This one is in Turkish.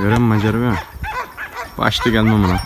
Görün mü acaba? Başta gelmem ona.